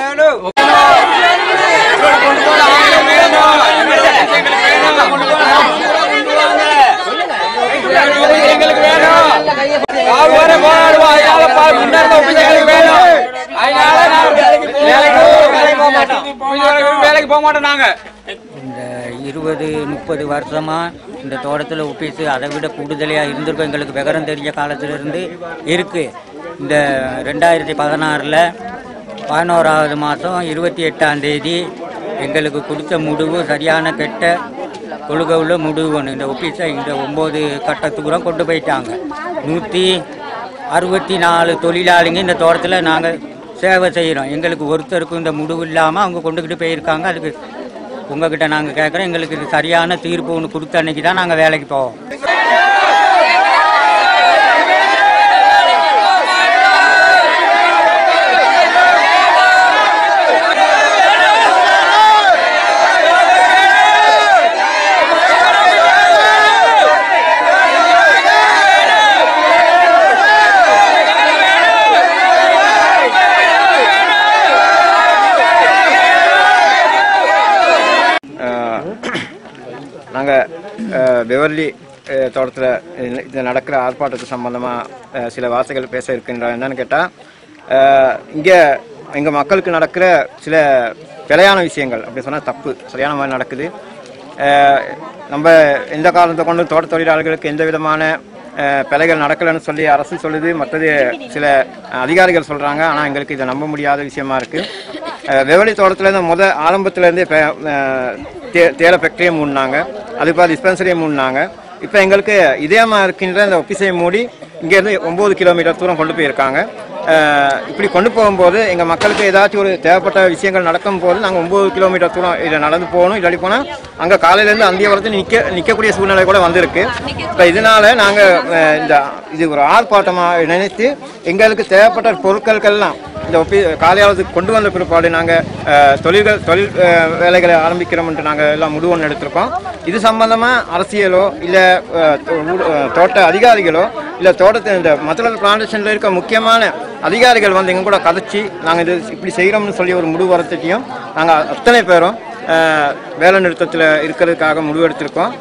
வேணும். எங்களுக்கு வேணும். போராடுவோம் அதனால முன்னேற்ற எங்களுக்கு வேணும். அதனால வேலைக்கு போக மாட்டோம். நாங்க. இந்த இருபது முப்பது வருஷமாக இந்த தோட்டத்தில் ஒப்பீஸு அதை விட கூடுதலையாக இருந்திருக்கும். எங்களுக்கு விவரம் தெரிஞ்ச காலத்திலிருந்து இருக்குது இந்த ரெண்டாயிரத்தி பதினாறில் பதினோராவது மாதம் இருபத்தி எட்டாம் தேதி எங்களுக்கு கொடுத்த முடிவு சரியான கெட்ட கொள்கை முடிவு ஒன்று இந்த ஒப்பீஸை இந்த ஒம்பது கட்டத்துக்குறம் கொண்டு போயிட்டாங்க. நூற்றி அறுபத்தி நாலு தொழிலாளிங்க இந்த தோட்டத்தில் நாங்கள் சேவை செய்கிறோம் எங்களுக்கு ஒருத்தருக்கும் இந்த முடிவு இல்லாமல் அவங்க கொண்டுக்கிட்டு போயிருக்காங்க. அதுக்கு உங்ககிட்ட நாங்கள் கேட்குறோம் எங்களுக்கு இது சரியான தீர்ப்பு ஒன்று கொடுத்த அன்னைக்கு தான் நாங்கள் வேலைக்கு போவோம். நாங்கள் பெவர்லி தோட்டத்தில் இது நடக்கிற ஆர்ப்பாட்டத்து சம்பந்தமாக சில வார்த்தைகள் பேச இருக்கின்றோம். என்னன்னு கேட்டால் இங்கே எங்கள் மக்களுக்கு நடக்கிற சில பிழையான விஷயங்கள் அப்படி சொன்னால் தப்பு சரியான மாதிரி நடக்குது. நம்ம எந்த காலத்தை கொண்டு தோட்ட தொழிலாளர்களுக்கு எந்த விதமான பிழைகள் நடக்கலைன்னு சொல்லி அரசு சொல்லுது. மற்றது சில அதிகாரிகள் சொல்கிறாங்க ஆனால் எங்களுக்கு இதை நம்ப முடியாத விஷயமா இருக்குது வெவலி தோட்டத்துலேருந்து முத ஆரம்பத்துலேருந்தே தே தேயிலை ஃபேக்டரியை மூடினாங்க. அதுக்கு டிஸ்பென்சரியை மூடினாங்க. இப்போ எங்களுக்கு இதயமாக இருக்கின்ற இந்த ஒப்பிசையை மூடி இங்கேருந்து ஒம்பது கிலோமீட்டர் தூரம் கொண்டு போயிருக்காங்க. இப்படி கொண்டு போகும்போது எங்கள் மக்களுக்கு ஏதாச்சும் ஒரு தேவைப்பட்ட விஷயங்கள் நடக்கும் போது நாங்கள் ஒம்பது கிலோமீட்டர் தூரம் இதை நடந்து போகணும். இல்லாட்டி போனால் அங்கே காலையிலேருந்து அந்திய வரத்து நிற்க நிற்கக்கூடிய சூழ்நிலை கூட வந்திருக்கு. இப்போ இதனால நாங்கள் இந்த இது ஒரு ஆர்ப்பாட்டமாக நினைத்து எங்களுக்கு தேவைப்பட்ட பொருட்களுக்கெல்லாம் இந்த ஒப்பி காலையாவது கொண்டு வந்த பிற்பாடு நாங்கள் தொழில்கள் தொழில் வேலைகளை ஆரம்பிக்கிறோம் என்று நாங்கள் எல்லாம் முடிவுன்னு எடுத்திருக்கோம். இது சம்பந்தமாக அரசியலோ இல்லை தோட்ட அதிகாரிகளோ இல்லை தோட்டத்தில் இந்த மத்தள பிளான்டேஷனில் இருக்க முக்கியமான அதிகாரிகள் வந்து எங்கள் கூட கதைச்சி நாங்கள் இது இப்படி செய்கிறோம்னு சொல்லி ஒரு முடிவு வரத்துட்டையும் நாங்கள் அத்தனை பேரும் வேலை நிறுத்தத்தில் இருக்கிறதுக்காக முடிவு எடுத்திருக்கோம்.